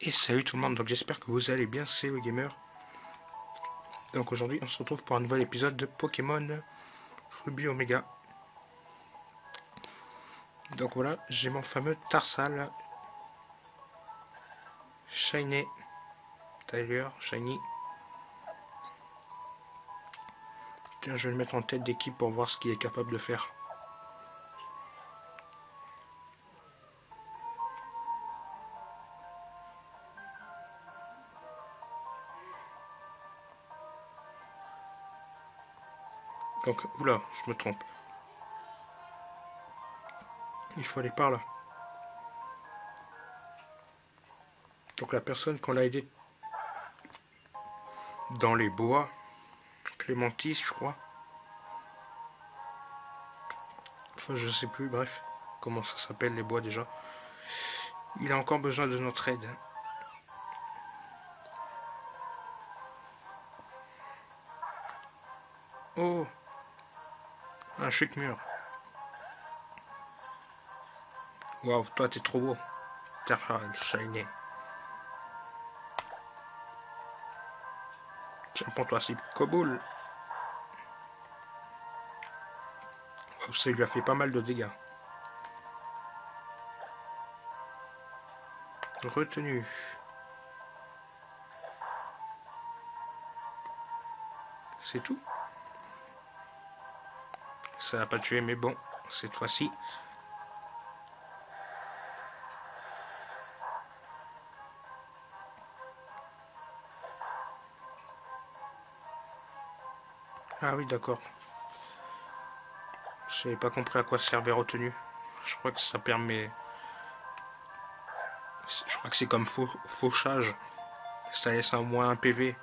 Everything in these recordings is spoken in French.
Et salut tout le monde, donc j'espère que vous allez bien, c'est le gamer. Donc aujourd'hui on se retrouve pour un nouvel épisode de Pokémon Ruby Omega. Donc voilà, j'ai mon fameux Tarsal Shiny Tyler, Shiny. Tiens, je vais le mettre en tête d'équipe pour voir ce qu'il est capable de faire. Donc, oula, je me trompe. Il faut aller par là. Donc la personne qu'on a aidé dans les bois, Clémentis, je crois. Enfin, je sais plus, bref, comment ça s'appelle les bois déjà. Il a encore besoin de notre aide. Oh un chic mur. Waouh, toi t'es trop beau. Terral, shiny. C'est Koboul. ça lui a fait pas mal de dégâts. Retenu. C'est tout? Ça n'a pas tué, mais bon, cette fois-ci. Ah oui, d'accord. Je n'avais pas compris à quoi servait retenu. Je crois que ça permet... Je crois que c'est comme fauchage. Ça laisse un moins un PV.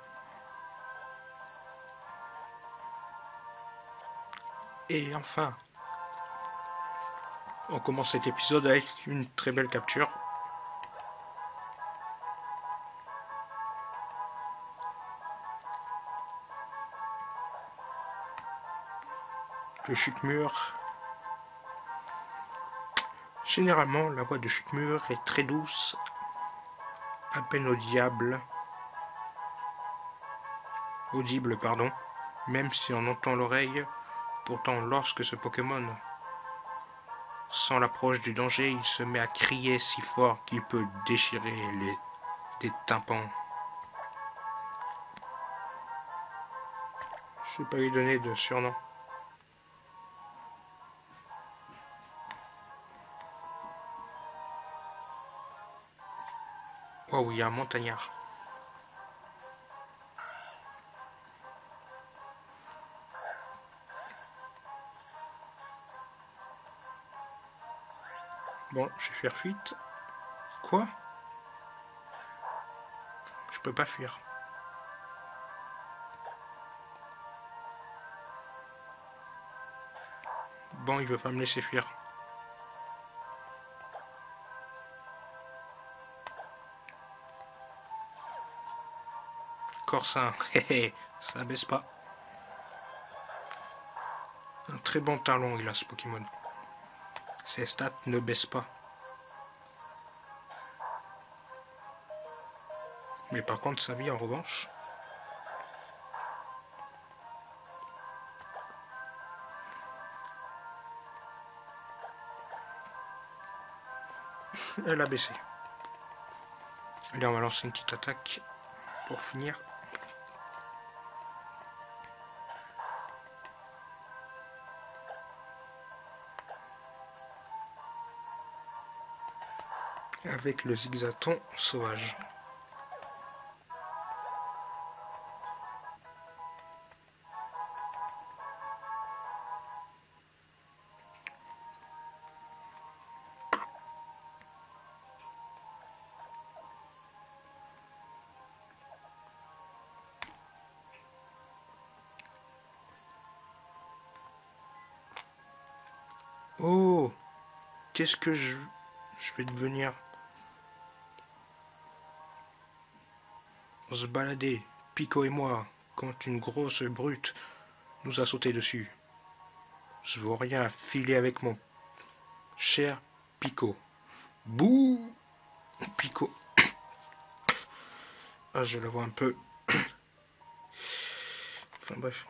Et enfin, on commence cet épisode avec une très belle capture. Le chute-mur. Généralement, la voix de chute-mur est très douce, à peine audible, audible, pardon, même si on entend l'oreille Pourtant, lorsque ce Pokémon sent l'approche du danger, il se met à crier si fort qu'il peut déchirer les, des tympans. Je ne vais pas lui donner de surnom. Oh, il y a un montagnard. Bon, je vais faire fuite. Quoi? Je peux pas fuir. Bon, il veut pas me laisser fuir. Corsin, hé ça baisse pas. Un très bon talon il a ce Pokémon. Ses stats ne baissent pas. Mais par contre, sa vie, en revanche... Elle a baissé. Allez, on va lancer une petite attaque pour finir. Avec le zigzaton sauvage. Oh Qu'est-ce que je, vais devenir? Se baladait, Pico et moi, quand une grosse brute nous a sauté dessus. Je vois rien filer avec mon cher Pico. Bouh Pico. Ah, je la vois un peu. Enfin bref.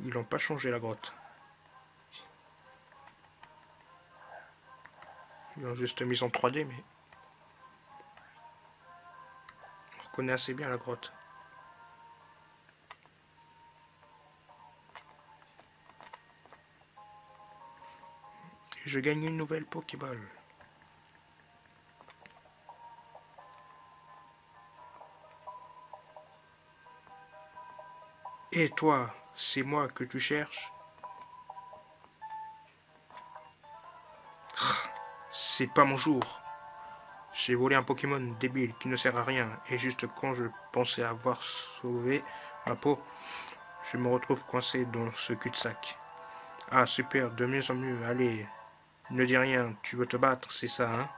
Ils n'ont pas changé la grotte. Ils l'ont juste mis en 3D, mais... On reconnaît assez bien la grotte. je gagne une nouvelle Pokéball. Et toi, c'est moi que tu cherches C'est pas mon jour. J'ai volé un Pokémon débile qui ne sert à rien. Et juste quand je pensais avoir sauvé ma peau, je me retrouve coincé dans ce cul-de-sac. Ah super, de mieux en mieux, allez, ne dis rien, tu veux te battre, c'est ça, hein?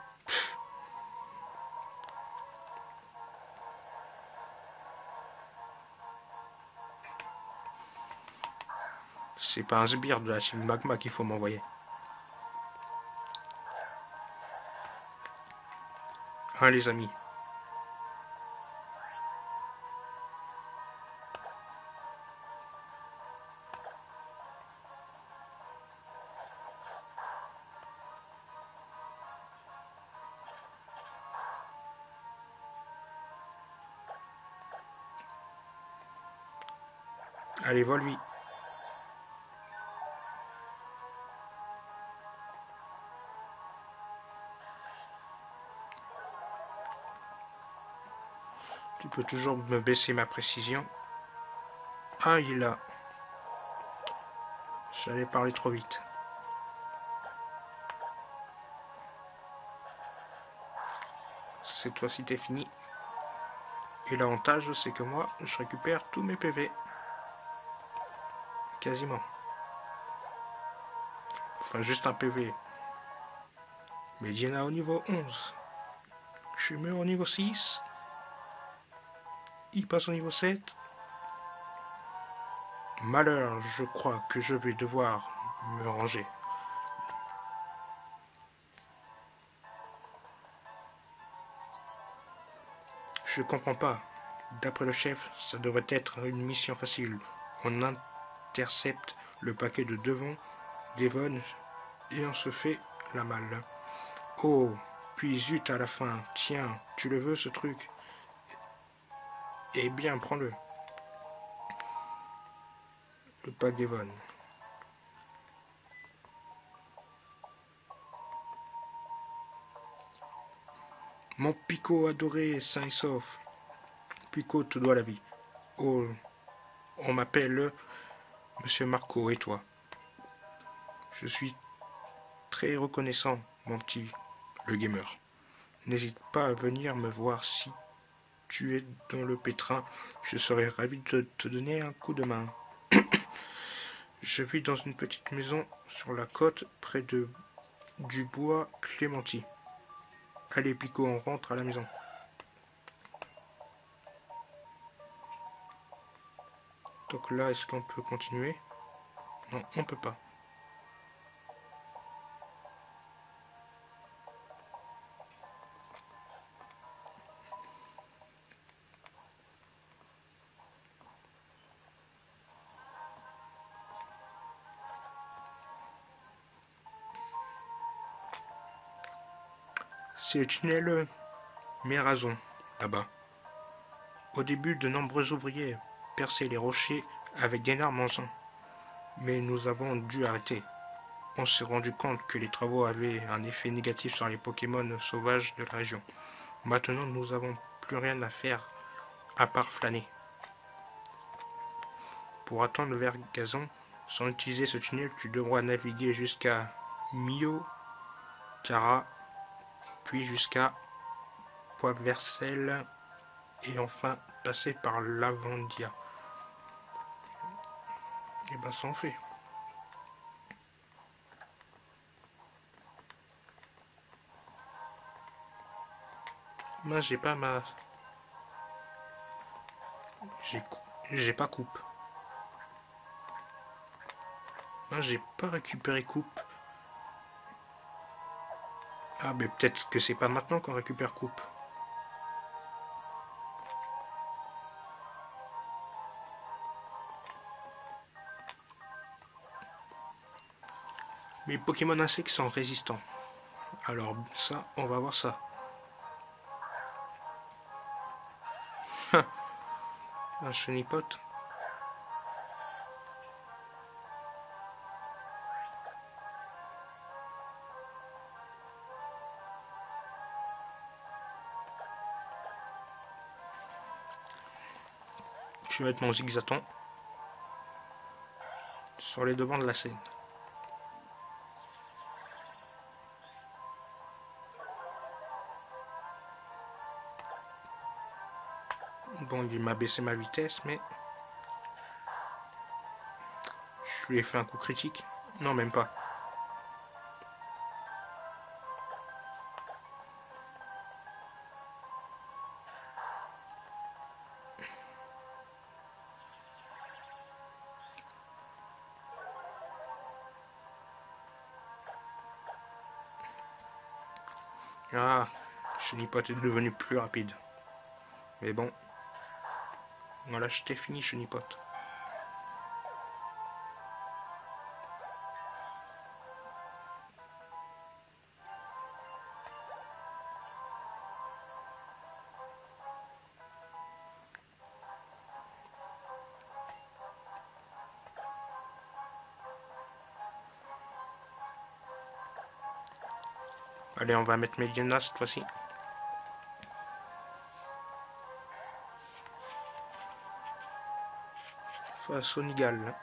C'est pas un sbire de la team magma qu'il faut m'envoyer. Hein les amis Allez, vole lui. Tu peux toujours me baisser ma précision. Ah, il a... J'allais parler trop vite. Cette fois-ci, t'es fini. Et l'avantage, c'est que moi, je récupère tous mes PV. Quasiment. Enfin, juste un PV. Medina au niveau 11. Je suis au niveau 6. Il passe au niveau 7. Malheur, je crois que je vais devoir me ranger. Je comprends pas. D'après le chef, ça devrait être une mission facile. On intercepte le paquet de devant d'Evon et on se fait la malle. Oh, puis zut à la fin. Tiens, tu le veux ce truc? Eh bien, prends-le. Le pack d'Evon. Mon Pico adoré, sain et sauf. Pico te doit la vie. Oh, on m'appelle Monsieur Marco, et toi Je suis très reconnaissant, mon petit le gamer. N'hésite pas à venir me voir si tu es dans le pétrin. Je serais ravi de te donner un coup de main. Je vis dans une petite maison sur la côte près de du bois Clémenti. Allez Pico, on rentre à la maison. Donc là, est-ce qu'on peut continuer? Non, on peut pas. C'est le tunnel Mérazon, là-bas. Au début, de nombreux ouvriers percer les rochers avec d'énormes engins. Mais nous avons dû arrêter. On s'est rendu compte que les travaux avaient un effet négatif sur les Pokémon sauvages de la région. Maintenant, nous n'avons plus rien à faire à part flâner. Pour attendre le gazon, sans utiliser ce tunnel, tu devras naviguer jusqu'à Mio, puis jusqu'à Poivrersel et enfin passer par Lavandia. Et eh ben ça en fait. Moi j'ai pas ma... J'ai pas coupe. Ah, j'ai pas récupéré coupe. Ah, mais peut-être que c'est pas maintenant qu'on récupère coupe. Les Pokémon insectes sont résistants. Alors ça, on va voir ça. Un chenipote. Je vais mettre mon zigzaton sur les devants de la scène. Bon, il m'a baissé ma vitesse, mais... Je lui ai fait un coup critique. Non, même pas. Chenipote est devenu plus rapide. Mais bon, voilà, je t'ai fini, Chenipote. Allez, on va mettre Mediana cette fois-ci. Face au Nigal.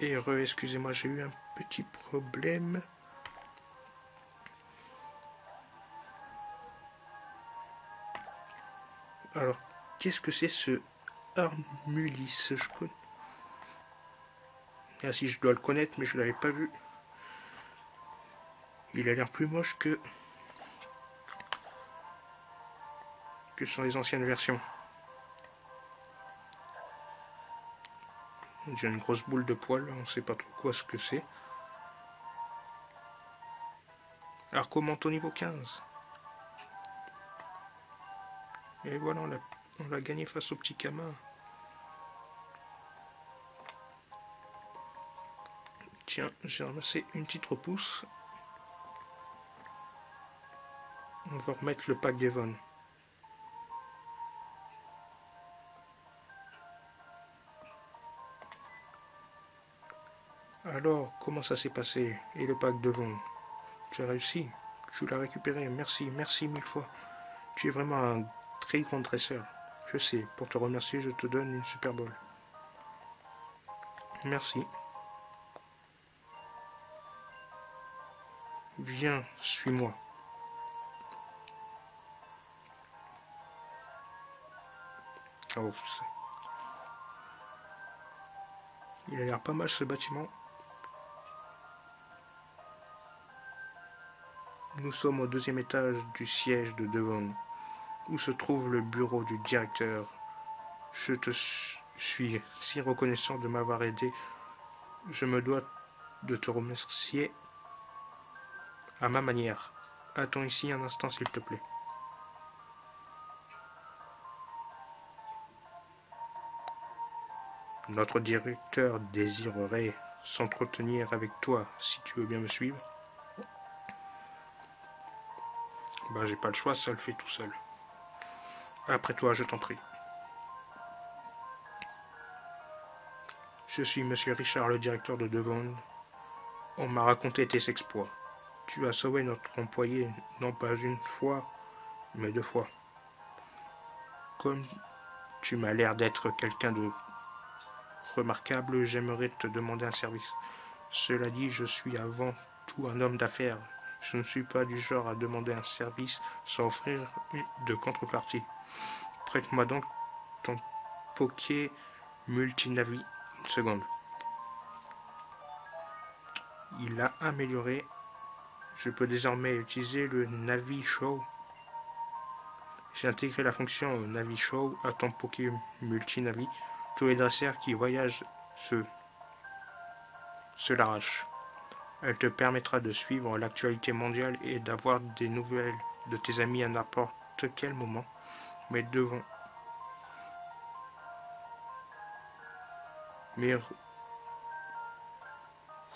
Et excusez-moi, j'ai eu un petit problème. Alors, qu'est-ce que c'est ce Armulis? Je connais. Ah si, je dois le connaître, mais je l'avais pas vu. Il a l'air plus moche que... que sur les anciennes versions. J'ai une grosse boule de poils, on sait pas trop quoi ce que c'est. Alors comment au niveau 15 Et voilà, on l'a gagné face au petit Kama. Tiens, j'ai ramassé une petite repousse. On va remettre le pack d'Evon. Alors, comment ça s'est passé? Et le pack de vent Tu as réussi? Tu l'as récupéré? Merci, merci mille fois. Tu es vraiment un très grand dresseur. Je sais, pour te remercier, je te donne une Super Bowl. Merci. Viens, suis-moi. Oh, il a l'air pas mal ce bâtiment. Nous sommes au deuxième étage du siège de Devon, où se trouve le bureau du directeur? Je te suis si reconnaissant de m'avoir aidé. Je me dois de te remercier à ma manière. Attends ici un instant, s'il te plaît. Notre directeur désirerait s'entretenir avec toi, si tu veux bien me suivre. Bah j'ai pas le choix, ça le fait tout seul. Après toi, je t'en prie. Je suis Monsieur Richard, le directeur de Devon. On m'a raconté tes exploits. Tu as sauvé notre employé non pas une fois, mais deux fois. Comme tu m'as l'air d'être quelqu'un de remarquable, j'aimerais te demander un service. Cela dit, je suis avant tout un homme d'affaires Je ne suis pas du genre à demander un service sans offrir de contrepartie. Prête-moi donc ton Poké Multinavi une seconde. Il a amélioré. Je peux désormais utiliser le Navi Show. J'ai intégré la fonction Navi Show à ton Poké Multinavi. Tous les dresseurs qui voyagent se, se l'arrachent. Elle te permettra de suivre l'actualité mondiale et d'avoir des nouvelles de tes amis à n'importe quel moment. Mais devant. Mais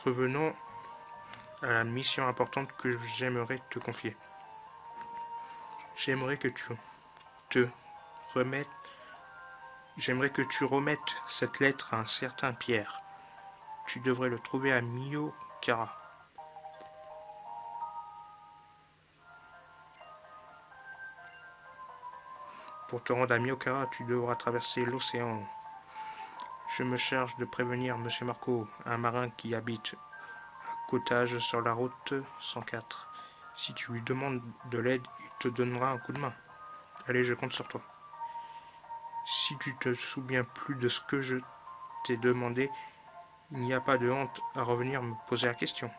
revenons à la mission importante que j'aimerais te confier. J'aimerais que tu te remettes. J'aimerais que tu remettes cette lettre à un certain Pierre. Tu devrais le trouver à Mio Pour te rendre à Miokara, tu devras traverser l'océan. Je me charge de prévenir M. Marco, un marin qui habite à Cottage sur la route 104. Si tu lui demandes de l'aide, il te donnera un coup de main. Allez, je compte sur toi. Si tu te souviens plus de ce que je t'ai demandé, il n'y a pas de honte à revenir me poser la question.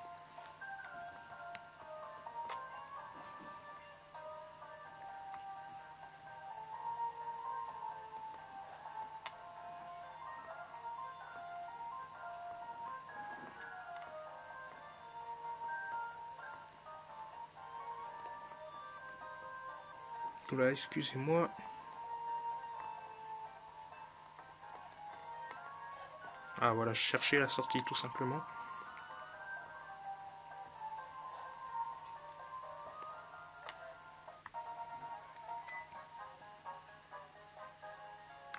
Excusez-moi. Ah voilà, je cherchais la sortie tout simplement.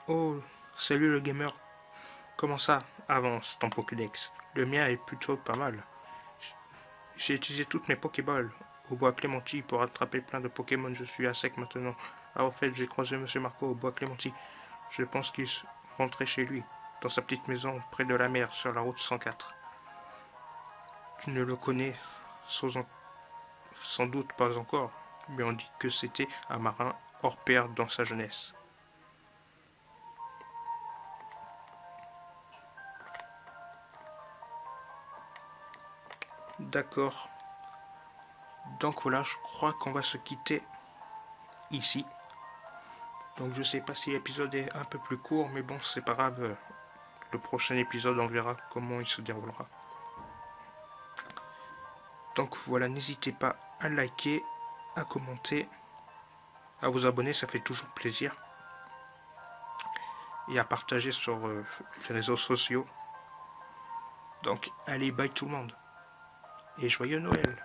Oh, salut le gamer. Comment ça Avance ton Pokédex? Le mien est plutôt pas mal. J'ai utilisé toutes mes Pokéballs au bois Clémenti pour attraper plein de Pokémon. Je suis à sec maintenant. Ah, au fait, j'ai croisé Monsieur Marco au bois Clémenti. Je pense qu'il rentrait chez lui dans sa petite maison près de la mer sur la route 104. Tu ne le connais sans, doute pas encore, mais on dit que c'était un marin hors pair dans sa jeunesse. D'accord. Donc voilà, je crois qu'on va se quitter ici. Donc je sais pas si l'épisode est un peu plus court, mais bon, c'est pas grave le prochain épisode, on verra comment il se déroulera. Donc voilà, n'hésitez pas à liker, à commenter, à vous abonner, ça fait toujours plaisir. Et à partager sur euh, les réseaux sociaux. Donc allez, bye tout le monde. Et joyeux Noël